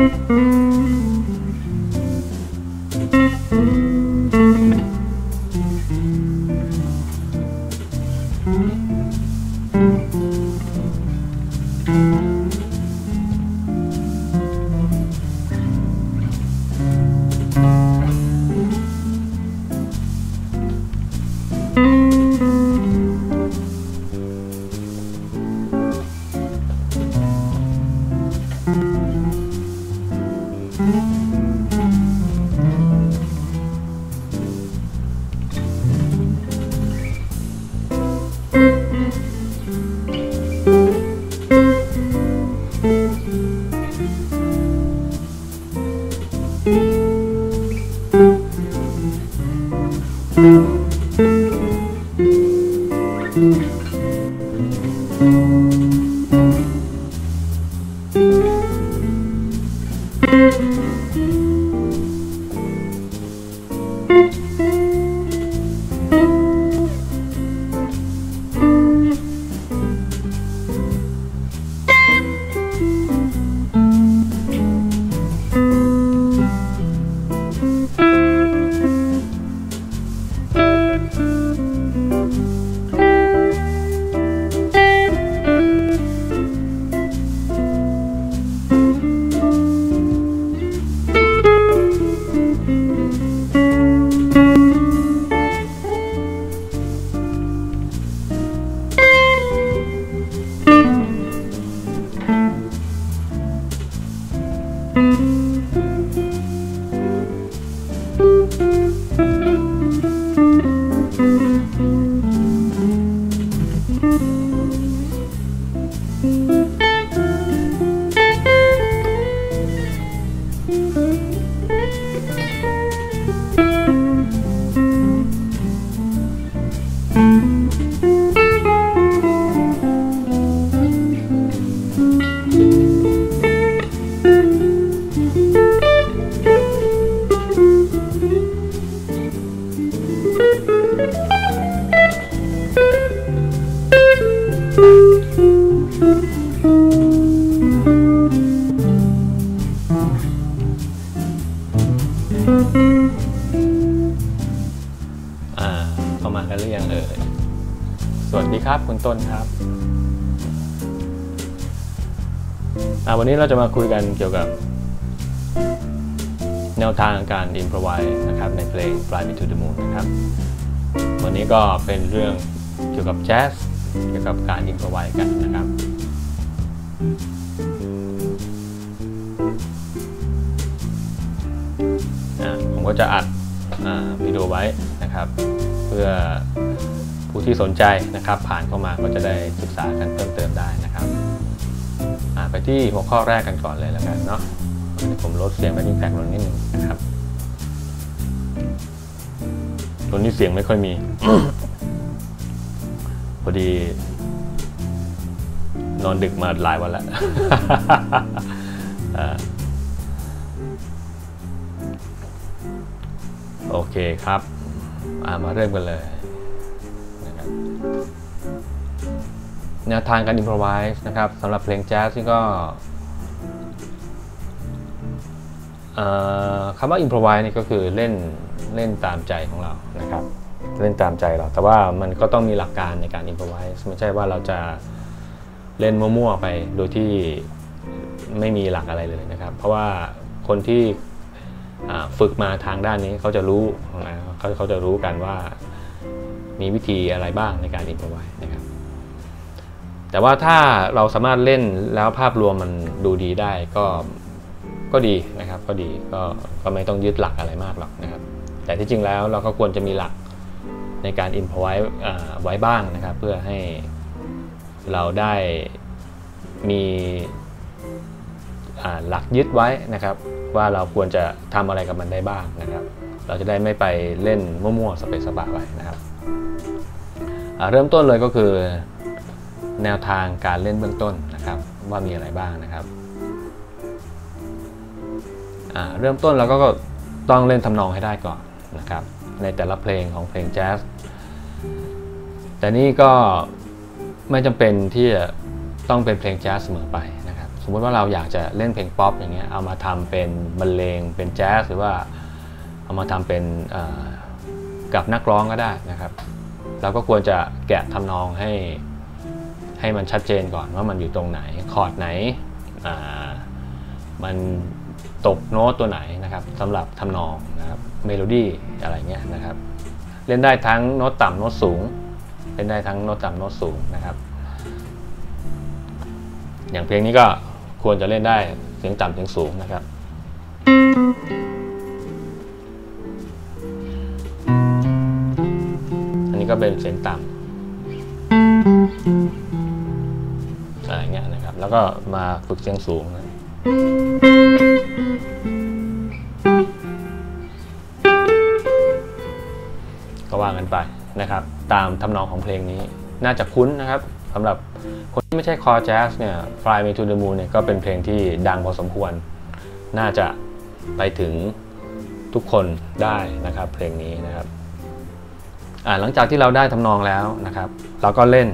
อ่ อ่าวันนี้เราจะมาคุยกันเกี่ยวกับ แนวทางการอินพรไวนะครับในเพลง Fly Me to the Moon นะครับ วันนี้ก็เป็นเรื่องเกี่ยวกับแจ๊สเกี่ยวกับการอินพรไวกันนะครับผมก็จะอัดวิดีโอไว้นะครับ เพื่อผู้ที่สนใจนะครับ ผ่านเข้ามาก็จะได้ศึกษากันเพิ่มเติมได้นะครับ ไปที่หัวข้อแรกกันก่อนเลยแล้วกันเนาะผมลดเสียงไปที่แพ็กลงนิดนึงนะครับตัวนี้เสียงไม่ค่อยมี พอดี นอนดึกมาหลายวันแล้วโอเคครับามาเริ่มกันเลยนะครับ แนวทางการอินพรไวส์นะครับสำหรับเพลงแจ๊สที่ก็คำว่าอินพรไวส์นี่ก็คือเล่นเล่นตามใจของเรานะครับ เล่นตามใจเรา แต่ว่ามันก็ต้องมีหลักการในการอินพรไวส์ไม่ใช่ว่าเราจะเล่นมั่วๆไปโดยที่ไม่มีหลักอะไรเลยนะครับ เพราะว่าคนที่ฝึกมาทางด้านนี้เขาจะรู้นะเขาเขาจะรู้กันว่ามีวิธีอะไรบ้างในการอินพรไวนะครับ แต่ว่าถ้าเราสามารถเล่นแล้วภาพรวมมันดูดีได้ก็ก็ดีนะครับก็ดีก็ก็ไม่ต้องยึดหลักอะไรมากหรอกนะครับ แต่ที่จริงแล้วเราก็ควรจะมีหลักในการอินพรไวไว้บ้างนะครับ เพื่อให้เราได้มีหลักยึดไว้นะครับ ว่าเราควรจะทำอะไรกับมันได้บ้างนะครับ เราจะได้ไม่ไปเล่นมั่วๆสเปซสปะไปนะครับเริ่มต้นเลยก็คือ แนวทางการเล่นเบื้องต้นนะครับ ว่ามีอะไรบ้างนะครับเริ่มต้นเราก็ต้องเล่นทำนองให้ได้ก่อนนะครับ ในแต่ละเพลงของเพลงแจ๊สแต่นี่ก็ไม่จำเป็นที่จะต้องเป็นเพลงแจ๊สเสมอไปนะครับ สมมติว่าเราอยากจะเล่นเพลงป๊อปอย่างเงี้ยเอามาทำเป็นบรรเลงเป็นแจ๊สหรือว่าเอามาทำเป็นกับนักร้องก็ได้นะครับ เราก็ควรจะแกะทำนองให้ ให้มันชัดเจนก่อนว่ามันอยู่ตรงไหน คอร์ดไหนมันตกโน้ตตัวไหนนะครับสำหรับทำนองนะครับเมโลดี้อะไรเงี้ยนะครับ เล่นได้ทั้งโน้ตต่ำโน้ตสูง เล่นได้ทั้งโน้ตต่ำโน้ตสูงนะครับ อย่างเพลงนี้ก็ควรจะเล่นได้เสียงต่ำเสียงสูงนะครับอันนี้ก็เป็นเสียงต่ำ อะไรเงี้ยนะครับ แล้วก็มาฝึกเสียงสูงนะก็ว่ากันไปนะครับ ตามทำนองของเพลงนี้น่าจะคุ้นนะครับสำหรับคนที่ไม่ใช่คอแจ๊สเนี่ย Fly Me to the Moon เนี่ยก็เป็นเพลงที่ดังพอสมควร น่าจะไปถึงทุกคนได้นะครับเพลงนี้นะครับหลังจากที่เราได้ทำนองแล้วนะครับ เราก็เล่น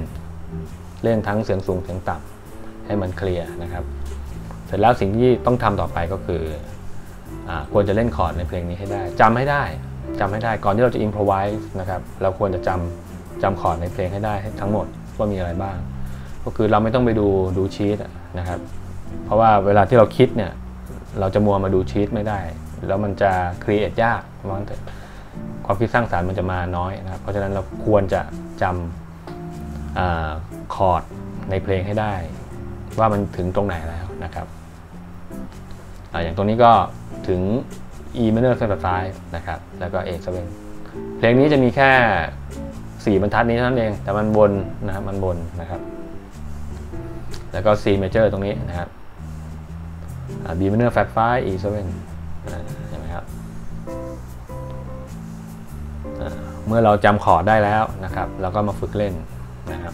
เล่นทั้งเสียงสูงเสียงต่ำให้มันเคลียร์นะครับ เสร็จแล้วสิ่งที่ต้องทำต่อไปก็คืออควรจะเล่นคอร์ดในเพลงนี้ให้ได้จำให้ได้จำให้ได้ก่อนที่เราจะ improvise นะครับเราควรจะจำจำคอร์ดในเพลงให้ได้ทั้งหมดว่ามีอะไรบ้าง ก็คือเราไม่ต้องไปดูดูชีตนะครับ เพราะว่าเวลาที่เราคิดเนี่ยเราจะมัวมาดูชีตไม่ได้ แล้วมันจะ create ยากมันความคิดสร้างสรรค์มันจะมาน้อยนะครับ เพราะฉะนั้นเราควรจะจำ คอร์ดในเพลงให้ได้ ว่ามันถึงตรงไหนแล้วนะครับออย่างตรงนี้ก็ถึง E minor 7นะครับ แล้วก็ A 7เพลงนี้จะมีแค่ 4 บรรทัดนี้เท่านั้นเอง แต่มันบนนะครับ มันบนนะครับ แล้วก็ C major ตรงนี้นะครับ B minor flat 5 E 7เห็นไหมครับ เมื่อเราจำคอร์ดได้แล้วนะครับ เราก็มาฝึกเล่น นะครับ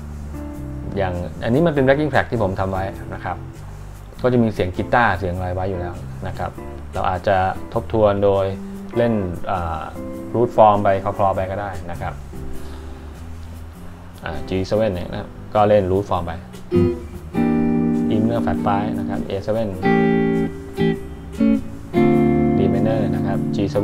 อย่างอันนี้มันเป็น backing track ที่ผมทำไว้นะครับ ก็จะมีเสียงกีตาร์เสียงอะไรไว้อยู่แล้วนะครับ เราอาจจะทบทวนโดยเล่น root form ไปคลอไปก็ได้นะครับ G7 เนี่ยนะครับก็เล่น root form ไป E minor flat five นะครับ A7 D minor นะครับ G7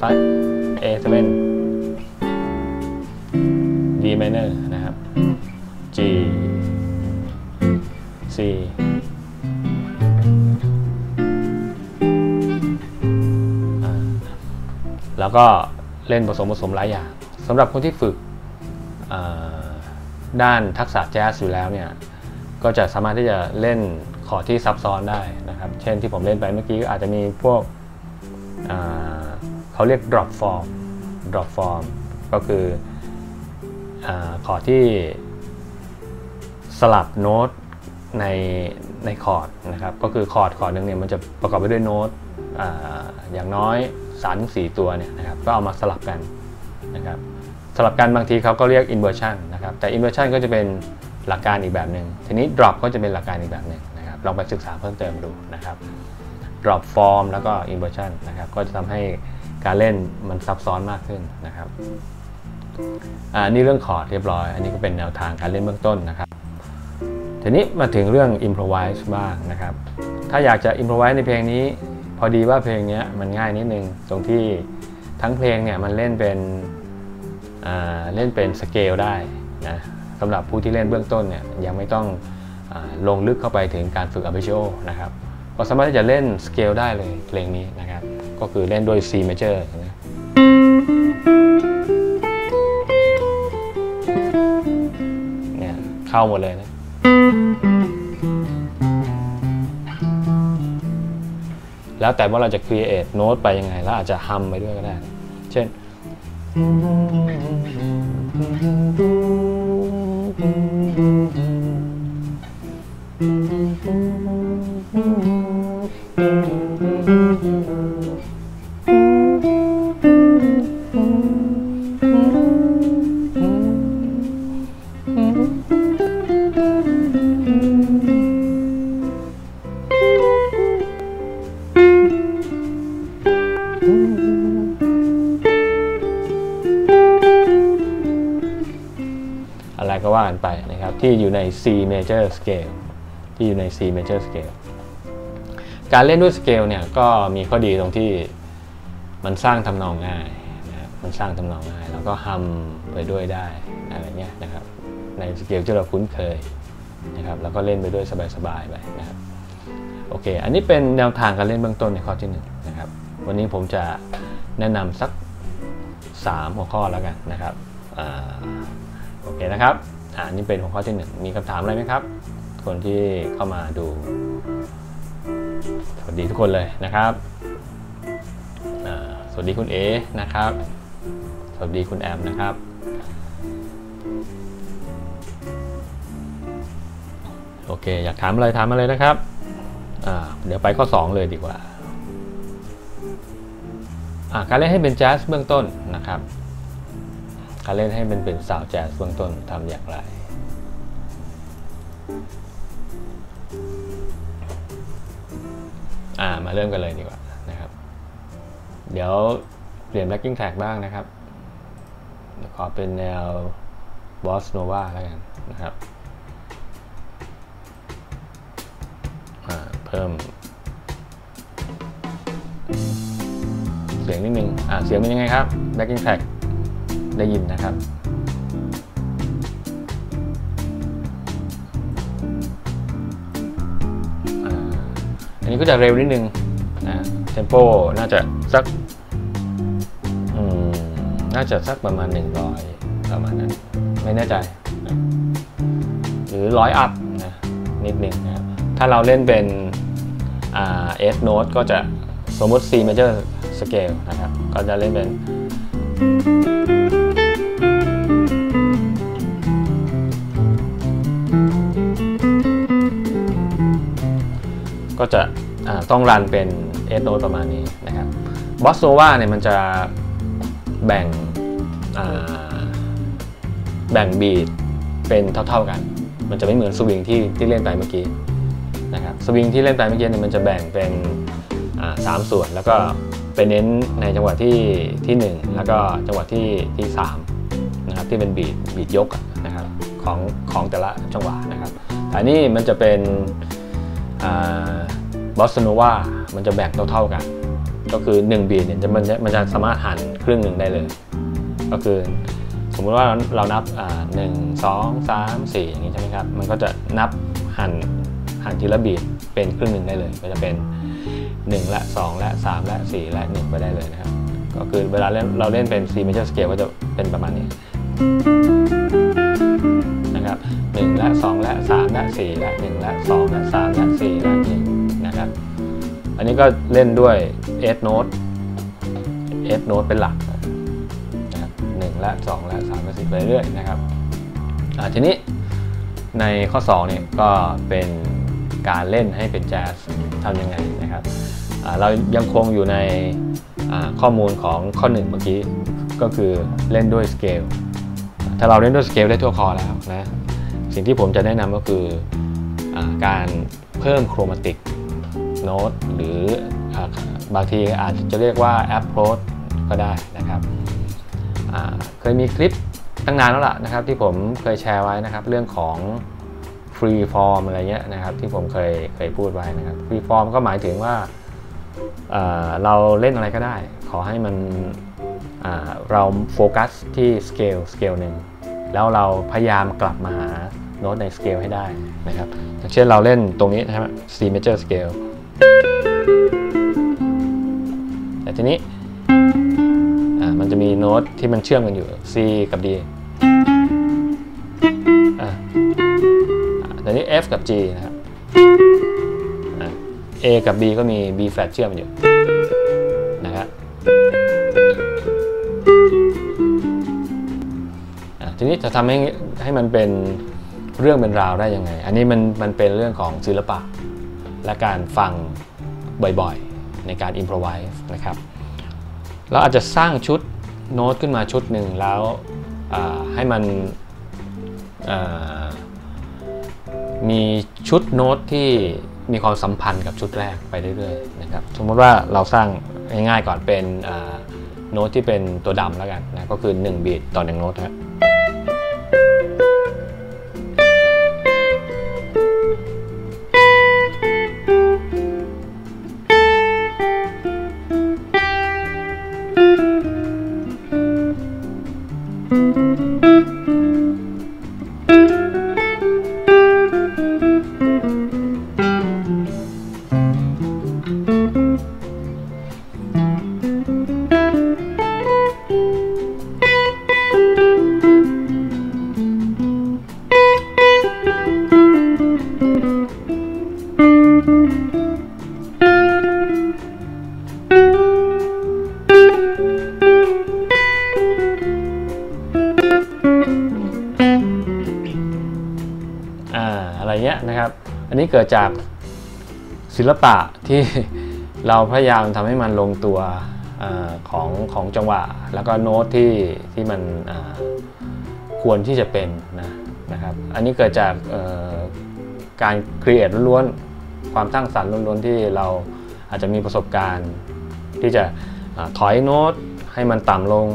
minor flat 5 A 7 D minor นะครับ G C แล้วก็เล่นผสมผสมหลายอย่างสำหรับคนที่ฝึกด้านทักษะแจ๊สอยู่แล้วเนี่ยก็จะสามารถที่จะเล่นคอร์ดที่ซับซ้อนได้นะครับ เช่นที่ผมเล่นไปเมื่อกี้อาจจะมีพวก เขาเรียก drop form drop form ก็คือคอร์ดที่สลับโน้ตในในคอร์ดนะครับ ก็คือคอร์ดคอร์ดหนึ่งเนี่ยมันจะประกอบไปด้วยโน้ตออย่างน้อย3 4ตัวเนี่ยนะครับ ก็เอามาสลับกันนะครับสลับกันบางทีเขาก็เรียก inversion นะครับ แต่ inversion ก็จะเป็นหลักการอีกแบบหนึ่ง ทีนี้ drop ก็จะเป็นหลักการอีกแบบหนึ่งนะครับ ลองไปศึกษาเพิ่มเติมดูนะครับ drop form แล้วก็ inversion นะครับ ก็จะทำให้ การเล่นมันซับซ้อนมากขึ้นนะครับอันนี้เรื่องคอร์ดเรียบร้อย อันนี้ก็เป็นแนวทางการเล่นเบื้องต้นนะครับทีนี้มาถึงเรื่อง improvise บ้างนะครับ ถ้าอยากจะ improvise ในเพลงนี้ พอดีว่าเพลงนี้มันง่ายนิดนึง ตรงที่ทั้งเพลงเนี่ยมันเล่นเป็นเล่นเป็นสเกลได้นะสำหรับผู้ที่เล่นเบื้องต้นเนี่ยยังไม่ต้องอลงลึกเข้าไปถึงการฝึก arpeggio นะครับ ก็สามารถที่จะเล่นสเกลได้เลยเพลงนี้นะครับ ก็คือเล่นด้วย C major นะเนี่ยเข้าหมดเลยนะแล้วแต่ว่าเราจะ create โน้ตไปยังไง แล้วอาจจะฮัมไปด้วยก็ได้ เช่นอ ที่อยู่ใน C major scale ที่อยู่ใน C major scale การเล่นด้วยสเกลเนี่ยก็มีข้อดีตรงที่มันสร้างทำนองง่ายนะครับมันสร้างทำนองง่าย แล้วก็ฮัมไปด้วยได้อะไรเงี้ยนะครับในสเกลที่เราคุ้นเคยนะครับแล้วก็เล่นไปด้วยสบายๆไปนะครับโอเค อันนี้เป็นแนวทางการเล่นเบื้องต้นในข้อที่1นงนะครับ วันนี้ผมจะแนะนำสัก 3 หัวข้อแล้วกันนะครับอโอเคนะครับ อ่านี่เป็นหัวข้อที่ 1 มีคำถามอะไรไหมครับ คนที่เข้ามาดู สวัสดีทุกคนเลยนะครับสวัสดีคุณเอนะครับ สวัสดีคุณแอมนะครับโอเค อยากถามอะไรถามมาเลยนะครับ เดี๋ยวไปข้อ 2 เลยดีกว่าอ่า การเล่นให้เป็นแจ๊สเบื้องต้นนะครับ การเล่นให้มันเป็นสาวแจ๊สเบื้องต้นทำอย่างไรอ่ามาเริ่มกันเลยดีกว่านะครับ เดี๋ยวเปลี่ยน backing track บ้างนะครับ ขอเป็นแนว Boss Nova แล้วกันนะครับอ่าเพิ่ม เสียงนิดนึงอ่าเสียงเป็นยังไงครับ backing track ได้ยินนะครับ อันนี้ก็จะเร็วนิดนึงนะเทมโปน่าจะสักน่าจะสักประมาณ 100 ประมาณนั้น ไม่แน่ใจนะหรือร้อยอัพนะนิดนึงนะครับถ้าเราเล่นเป็นอ่า F note ก็จะสมมติ C major scale นะครับ ก็จะเล่นเป็น ก็จะต้องรันเป็นเอสโนประมาณนี้นะครับบอสโซวาเนี่ยมันจะแบ่งแบ่งบีดเป็นเท่าๆกัน มันจะไม่เหมือนสวิงที่ที่เล่นไปเมื่อกี้นะครับสวิงที่เล่นไปเมื่อกี้เนี่ยมันจะแบ่งเป็นสามส่วน แล้วก็ไปเน้นในจังหวะที่ที่ 1 แล้วก็จังหวะที่ที่3นะครับที่เป็นบีดบีดยกนะครับของของแต่ละจังหวะนะครับแต่นี่มันจะเป็น บอสโนวามันจะแบ่งเท่าๆกัน ก็คือ1บีทเนี่ยจะมันจะมันจะสามารถหันครึ่งหนึ่งได้เลย ก็คือสมมุติว่าเรานับหนึ่งสองสามสี่อย่างนี้ใช่ไหมครับ มันก็จะนับหันหันทีละบีทเป็นครึ่งหนึ่งได้เลยก็จะเป็น 1 และ 2 และ 3 และ 4 และ 1 ไปได้เลยนะครับ ก็คือเวลาเล่นเราเล่นเป็น C major scale ก็จะเป็นประมาณนี้นะครับ1และ 2 ละ3และ4ละ1ละ2ละ3ละ4ละ1นะครับ อันนี้ก็เล่นด้วย S note S note เป็นหลักนะครับ1ละ2ละ3ละ4ไปเรื่อยนะครับทีนี้ในข้อ2เนี่ยก็เป็นการเล่นให้เป็นแจ๊สทำยังไงนะครับ เรายังคงอยู่ในข้อมูลของข้อ 1 เมื่อกี้ก็คือเล่นด้วยสเกลถ้าเราเล่นด้วยสเกลได้ทั่วคอแล้วนะ สิ่งที่ผมจะแนะนำก็คืออการเพิ่มโครมาติกโน้ตหรืออบางทีอาจจะเรียกว่า approach ก็ได้นะครับเคยมีคลิปตั้งนานแล้วล่ะนะครับ ที่ผมเคยแชร์ไว้นะครับ เรื่องของ free form อะไรเงี้ยนะครับ ที่ผมเคยเคยพูดไว้นะครับ free form ก็หมายถึงว่าเราเล่นอะไรก็ได้ ขอให้มันเราโฟกัสที่สเกลสเกลหนึ่งแล้วเราพยายามกลับมาหา โน้ตในสเกลให้ได้นะครับอย่างเช่นเราเล่นตรงนี้นะครับ C major scale แต่ทีนี้มันจะมีโน้ตที่มันเชื่อมกันอยู่ C กับ D แต่นี้ F กับ G นะครับ A กับ B ก็มี B flat เชื่อมอยู่นะครับทีนี้จะทำให้ให้มันเป็น เรื่องเป็นราวได้ยังไง อันนี้มันมันเป็นเรื่องของศิลปะ และการฟังบ่อยๆ ในการอินพรไวส์นะครับเราอาจจะสร้างชุดโน้ตขึ้นมาชุดหนึ่งแล้วให้มันมีชุดโน้ตที่มีความสัมพันธ์กับชุดแรกไปเรื่อยๆนะครับสมมติว่าเราสร้างง่ายๆก่อนเป็นโน้ตที่เป็นตัวดำแล้วกันนะก็คือ1บีทต่อ1โน้ตครับ จากศิลปะที่เราพยายามทำให้มันลงตัวอของของจังหวะ แล้วก็โน้ตที่ที่มันควรที่จะเป็นนะนะครับ อันนี้เกิดจากการครีเอทล้วนๆ ความสร้างสรรค์ล้วนๆ ที่เราอาจจะมีประสบการณ์ ที่จะถอยโน้ตให้มันต่ำลง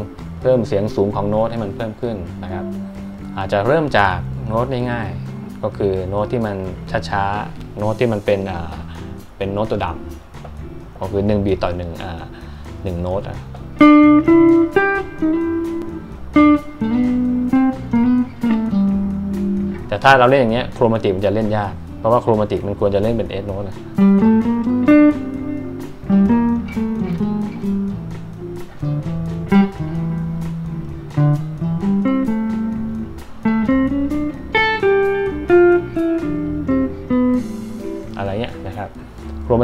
เพิ่มเสียงสูงของโน้ตให้มันเพิ่มขึ้นนะครับ อาจจะเริ่มจากโน้ตง่ายๆ ก็คือโน้ตที่มันช้าๆ โน้ตที่มันเป็นเป็นโน้ตตัวดำก็คือ1 beat ต่ออ่า1โน้ตอะแต่ถ้าเราเล่นอย่างเงี้ย chromatic มันจะเล่นยาก เพราะว่า chromatic มันควรจะเล่นเป็น eighth note นะ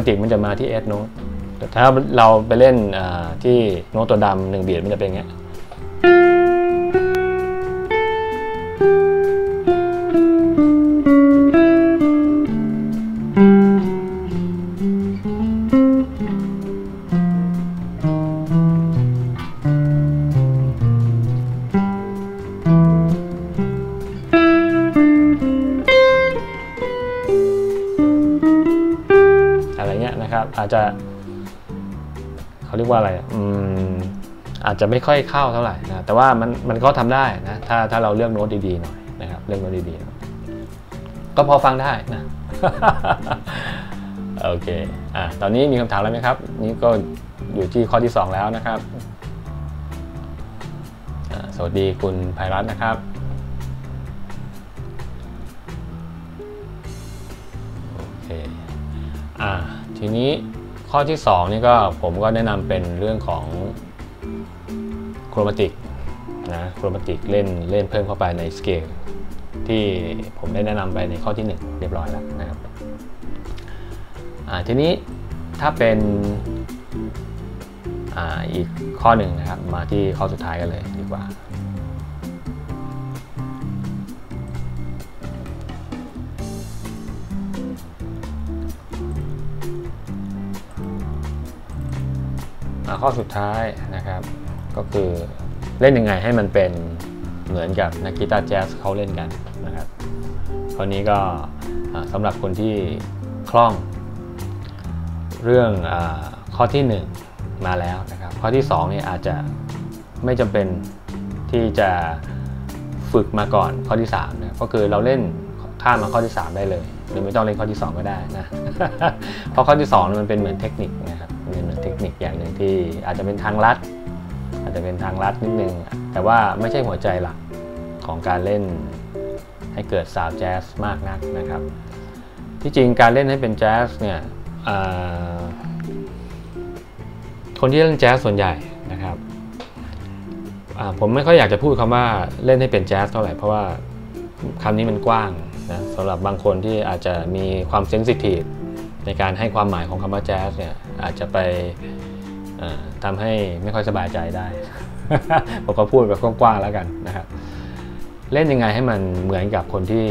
มนติกมันจะมาที่เอสโน้ตแต่ถ้าเราไปเล่นที่โน้ตตัวดำหนึ่งบีดมันจะเป็นอย่างเงี้ย อาจจะเขาเรียกว่าอะไรอืมอาจจะไม่ค่อยเข้าเท่าไหร่นะแต่ว่ามันมันก็ทำได้นะถ้าถ้าเราเลือกโน้ตดีๆหน่อยนะครับเลือกโน้ตดีๆก็พอฟังได้นะโอเคอะตอนนี้มีคำถามแล้วไหมครับ นี่ก็อยู่ที่ข้อที่ 2 แล้วนะครับสวัสดีคุณไพรัตนะครับโอเคอ่าทีนี้ ข้อที่2นี่ก็ผมก็แนะนำเป็นเรื่องของโครมาติกนะโครมาติกเล่นเล่นเพิ่มเข้าไปในสเกลที่ผมได้แนะนำไปในข้อที่ 1 เรียบร้อยแล้วนะครับทีนี้ถ้าเป็นออีกข้อหนึ่งนะครับ มาที่ข้อสุดท้ายกันเลยดีกว่า ข้อสุดท้ายนะครับ ก็คือเล่นยังไงให้มันเป็นเหมือนกับนักกีตาร์แจ๊สเขาเล่นกันนะครับข้อนี้ก็สำหรับคนที่คล่อง เรื่องอข้อที่ 1 มาแล้วนะครับ ข้อที่2นี่อาจจะไม่จำเป็นที่จะฝึกมาก่อนข้อที่3นะก็คือเราเล่นข้ามมาข้อที่ 3 ได้เลย หรือไม่ต้องเล่นข้อที่ 2 ก็ได้นะ เพราะข้อที่2มันเป็นเหมือนเทคนิคนะ อย่างหนึ่งที่อาจจะเป็นทางลัด อาจจะเป็นทางลัดนิดนึง แต่ว่าไม่ใช่หัวใจหลักของการเล่นให้เกิดซาวแจ๊สมากนักนะครับ ที่จริงการเล่นให้เป็นแจ๊สเนี่ยคนที่เล่นแจ๊สส่วนใหญ่นะครับผมไม่ค่อยอยากจะพูดคำว่าเล่นให้เป็นแจ๊สเท่าไหร่เพราะว่าคำนี้มันกว้างนะสำหรับบางคนที่อาจจะมีความเซนซิทีฟในการให้ความหมายของคำว่าแจ๊สเนี่ยอาจจะไป ทำให้ไม่ค่อยสบายใจได้ ผมก็พูดแบบกว้างๆแล้วกันนะครับ เล่นยังไงให้มันเหมือนกับคนที่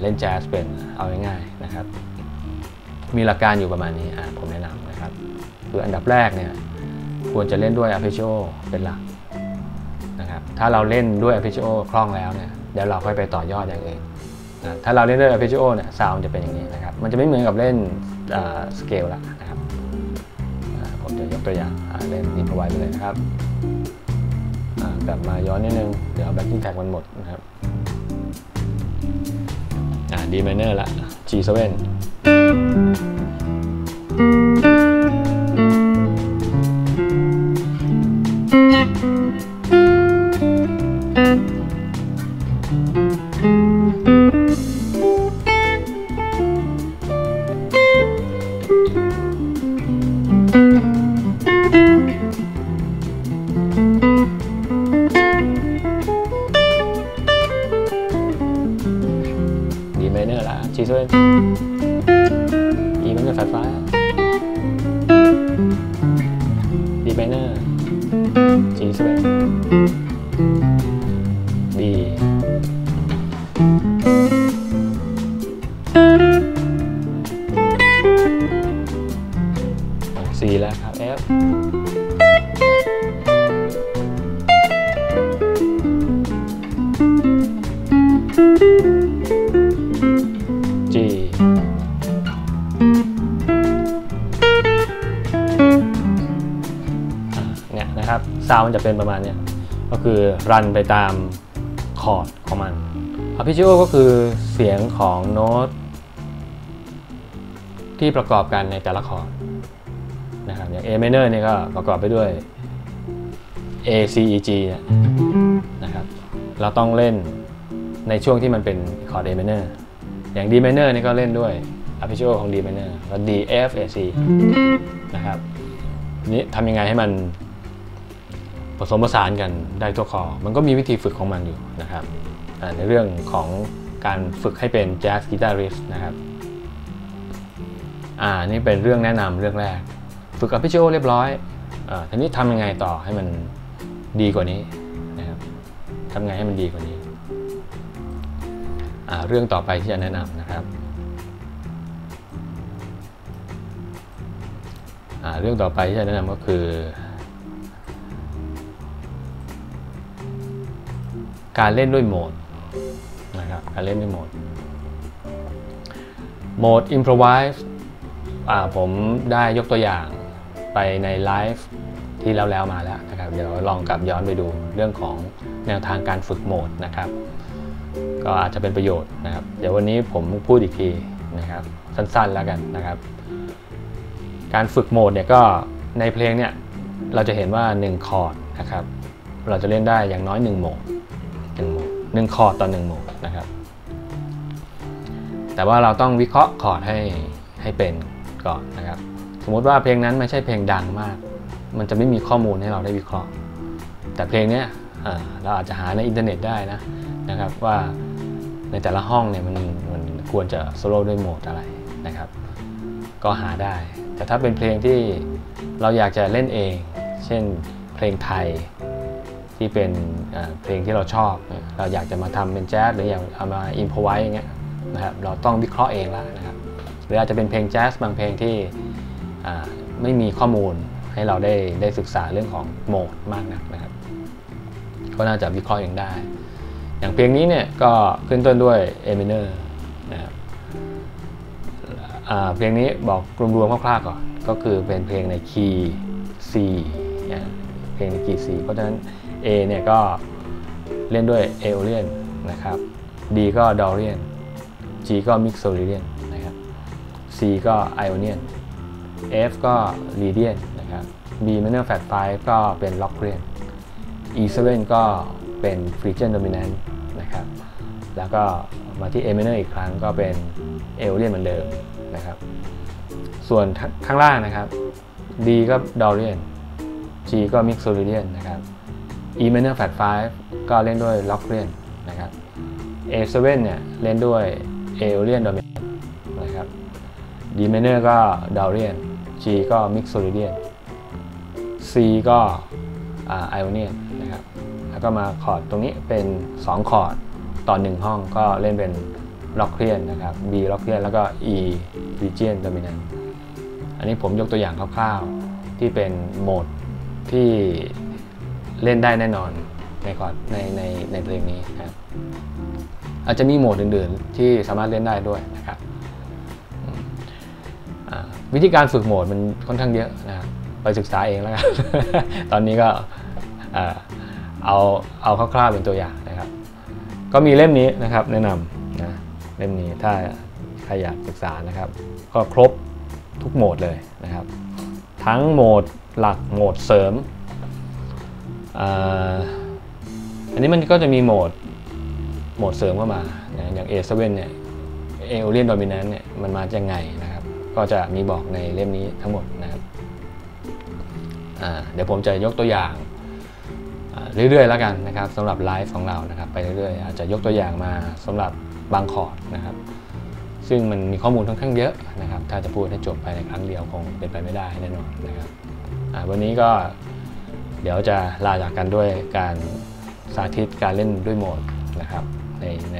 เล่นแจ๊สเป็นเอาง่ายๆนะครับ มีหลักการอยู่ประมาณนี้ผมแนะนำนะครับคืออันดับแรกเนี่ยควรจะเล่นด้วย arpeggio เป็นหลักนะครับถ้าเราเล่นด้วย arpeggio คล่องแล้วเนี่ยเดี๋ยวเราค่อยไปต่อยอดอย่างอื่นนะถ้าเราเล่นด้วย arpeggio เนี่ยซาวจะเป็นอย่างนี้นะครับมันจะไม่เหมือนกับเล่นสเกลละ จะยกตัวอย่างเล่นอินพไวไปเลยนะครับกลับมาย้อนนิดนึง เดี๋ยว backing track มันหมดนะครับ D minor ละ G7 C แล้วครับ F G เนี่ยนะครับซาวมันจะเป็นประมาณเนี้ยก็คือรันไปตามคอร์ดของมัน arpeggio ก็คือเสียงของโน้ตที่ประกอบกันในแต่ละคอร์ด อย่าง A minor เนี่ยก็ประกอบไปด้วย A C E G เนี่ยนะครับ เราต้องเล่นในช่วงที่มันเป็นคอร์ด A minor อย่าง D minor นี่ก็เล่นด้วย arpeggio ของ D minor แล้ว D F A C นะครับนี้ทำยังไงให้มันผสมผสานกันได้ทั่วคอ มันก็มีวิธีฝึกของมันอยู่นะครับ ในเรื่องของการฝึกให้เป็นแจ๊สกีตาริสนะครับ อ่า นี่เป็นเรื่องแนะนำเรื่องแรก ฝึก arpeggio เรียบร้อยอทีนี้ทำยังไงต่อให้มันดีกว่านี้นะครับทำไงให้มันดีกว่านี้ เรื่องต่อไปที่จะแนะนำนะครับ เรื่องต่อไปที่จะแนะนำก็คือ การเล่นด้วยโหมดนะครับการเล่นด้วยโหมดโหมด improvise ผมได้ยกตัวอย่าง ไปในไลฟ์ที่แล้วแล้วมาแล้วนะครับเดี๋ยวลองกลับย้อนไปดูเรื่องของแนวทางการฝึกโหมดนะครับ ก็อาจจะเป็นประโยชน์นะครับ เดี๋ยววันนี้ผมพูดอีกทีนะครับสั้นๆแล้วกันนะครับ การฝึกโหมดเนี่ยก็ในเพลงเนี่ยเราจะเห็นว่า 1 คอร์ดนะครับ เราจะเล่นได้อย่างน้อย 1 โหมด1โหมด1คอร์ดต่อ1โหมดนะครับ แต่ว่าเราต้องวิเคราะห์คอร์ดให้ให้เป็นก่อนนะครับ สมมติว่าเพลงนั้นไม่ใช่เพลงดังมาก มันจะไม่มีข้อมูลให้เราได้วิเคราะห์ แต่เพลงนี้เราอาจจะหาในอินเทอร์เน็ตได้นะนะครับว่าในแต่ละห้องเนี่ยมันมันควรจะโซโล่ด้วยโหมดอะไรนะครับ ก็หาได้ แต่ถ้าเป็นเพลงที่เราอยากจะเล่นเอง เช่นเพลงไทยที่เป็นเพลงที่เราชอบ เราอยากจะมาทำเป็นแจ๊สหรืออยากเอามาอินพอไว้อย่างเงี้ยนะครับเราต้องวิเคราะห์เองแล้วนะครับหรืออาจจะเป็นเพลงแจ๊สบางเพลงที่ ไม่มีข้อมูลให้เราได้ได้ศึกษาเรื่องของโหมดมากนักนะครับ ก็น่าจะวิเคราะห์เองได้ อย่างเพลงนี้เนี่ยก็ขึ้นต้นด้วย A minor นะครับเพลงนี้บอกรวมๆคร่าวๆก่อนก็คือเป็นเพลงในคีย์ C เพลงในคีย์ C เพราะฉะนั้น A เนี่ยก็เล่นด้วย Aeolian นะครับ D ก็ Dorian G ก็ Mixolydian นะครับ C ก็ Ionian F ก็ Lydian นะครับ B minor flat 5ก็เป็น Locrian E7 ก็เป็น Phrygian dominant นะครับ แล้วก็มาที่ A minor อีกครั้งก็เป็น Aeolian เหมือนเดิมนะครับ ส่วนข้างล่างนะครับ D ก็ Dorian G ก็ Mixolydian นะครับ E minor flat 5ก็เล่นด้วย Locrian นะครับ A7 เนี่ยเล่นด้วย Aeolian dominant นะครับ D minor ก็ Dorian G ก็ Mixolydian C ก็ Ionian นะครับ แล้วก็มาคอร์ดตรงนี้เป็น 2 คอร์ดต่อ 1 ห้องก็เล่นเป็นล็อกเคลียนนะครับ B ล็อกเคลียนแล้วก็ E region dominant อันนี้ผมยกตัวอย่างคร่าวๆ ที่เป็นโหมดที่เล่นได้แน่นอนในคอร์ดในในในเพลงนี้นะครับอาจจะมีโหมดอื่นๆ ที่สามารถเล่นได้ด้วยนะครับ วิธีการฝึกโหมดมันค่อนข้างเยอะนะครับไปศึกษาเองแล้วกัน ตอนนี้ก็เอาเอาคร่าวๆเป็นตัวอย่างนะครับ ก็มีเล่มนี้นะครับแนะนำนะเล่มนี้ถ้าใครอยากศึกษานะครับ ก็ครบทุกโหมดเลยนะครับ ทั้งโหมดหลักโหมดเสริม อันนี้มันก็จะมีโหมดโหมดเสริมเข้ามา อย่าง A7 เนี่ยเอโอเลียนโดมิเนนต์เนี่ยมันมาจากไงนะ ก็จะมีบอกในเล่มนี้ทั้งหมดนะครับเดี๋ยวผมจะยกตัวอย่างเรื่อยๆแล้วกันนะครับสำหรับไลฟ์ของเรานะครับไปเรื่อยๆอาจจะยกตัวอย่างมาสำหรับบางคอร์ดนะครับ ซึ่งมันมีข้อมูลค่อนข้างเยอะนะครับ ถ้าจะพูดให้จบภายในครั้งเดียวคงเป็นไปไม่ได้แน่นอนนะครับวันนี้ก็เดี๋ยวจะลาจากกันด้วยการสาธิตการเล่นด้วยโหมดนะครับในใน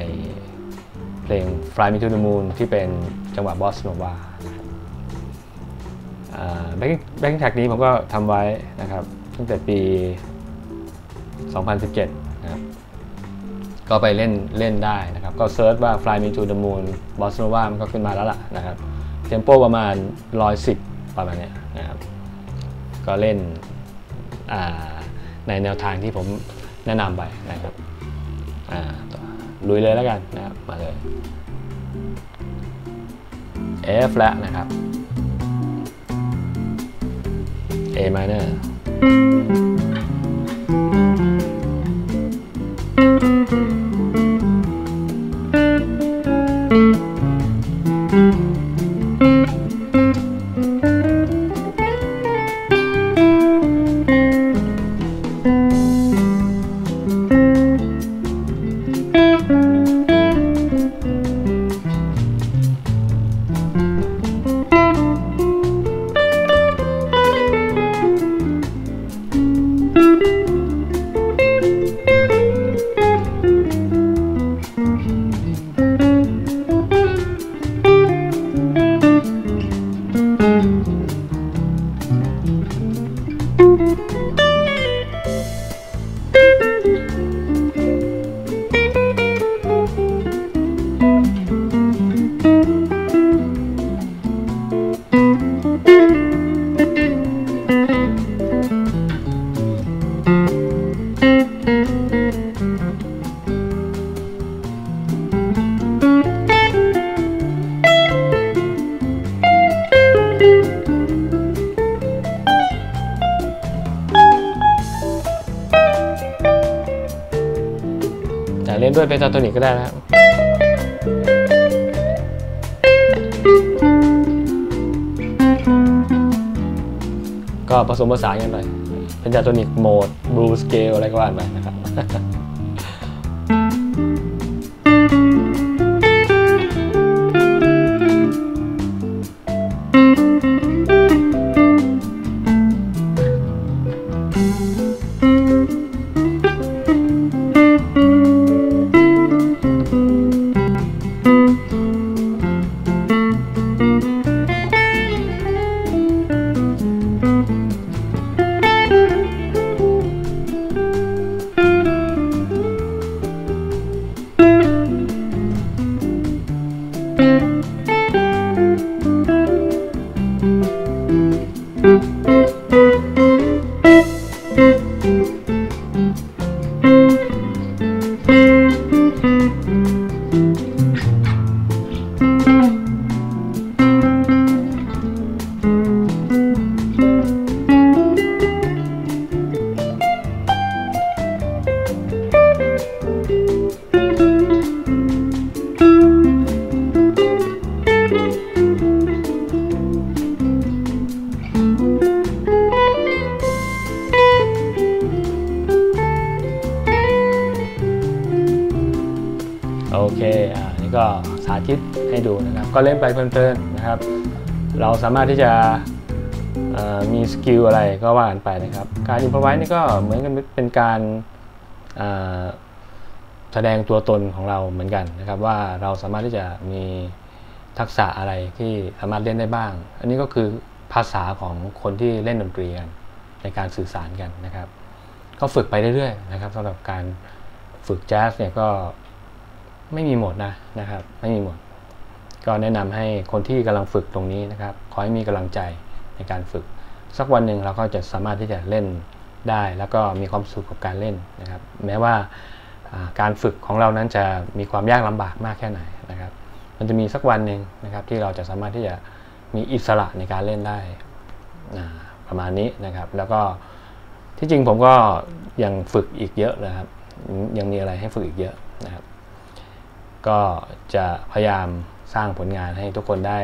เพลง Fly Me to the Moon ที่เป็นจังหวะ bossa nova backing track นี้ผมก็ทำไว้นะครับตั้งแต่ปี 2017 นะครับ ก็ไปเล่นเล่นได้นะครับ ก็ search ว่า Fly Me to the Moon b o s s n o v a มันก็ขึ้นมาแล้วล่ะนะครับ tempo ประมาณ 110 ประมาณนี้นะครับ ก็เล่นในแนวทางที่ผมแนะนำไปนะครับลุยเลยแล้วกันนะครับ มาเลย F แล้วนะครับ 애만은 A minor เล่นด้วยเปนตาโทนิกก็ได้นะครับก็ผสมผสานกันไปเป็นจาโทนิกโหมดบลูสเกลอะไรก็ว่าไปนะครับ โอ เล่นไปเพลินๆนะครับ เราสามารถที่จะมีสกิลอะไรก็ว่ากันไปนะครับ การอินพอไว้นี่ก็เหมือนกันเป็นการแสดงตัวตนของเราเหมือนกันนะครับ ว่าเราสามารถที่จะมีทักษะอะไรที่สามารถเล่นได้บ้าง อันนี้ก็คือภาษาของคนที่เล่นดนตรีกันในการสื่อสารกันนะครับ ก็ฝึกไปเรื่อยๆนะครับสำหรับการฝึกแจ๊สเนี่ยก็ไม่มีหมดนะนะครับ ไม่มีหมด ก็แนะนำให้คนที่กำลังฝึกตรงนี้นะครับ ขอให้มีกำลังใจในการฝึก สักวันหนึ่งเราก็จะสามารถที่จะเล่นได้ แล้วก็มีความสุขกับการเล่นนะครับ แม้ว่าการฝึกของเรานั้นจะมีความยากลำบากมากแค่ไหนนะครับ มันจะมีสักวันหนึ่งนะครับที่เราจะสามารถที่จะมีอิสระในการเล่นได้ประมาณนี้นะครับ แล้วก็ที่จริงผมก็ยังฝึกอีกเยอะนะครับ ยังมีอะไรให้ฝึกอีกเยอะนะครับ ก็จะพยายาม สร้างผลงานให้ทุกคนได้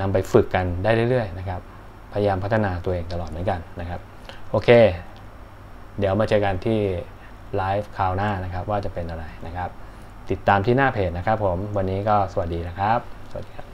นำไปฝึกกันได้เรื่อยๆนะครับ พยายามพัฒนาตัวเองตลอดเหมือนกันนะครับ โอเค เดี๋ยวมาเจอกันที่ไลฟ์คราวหน้านะครับว่าจะเป็นอะไรนะครับ ติดตามที่หน้าเพจนะครับผม วันนี้ก็สวัสดีนะครับ สวัสดีครับ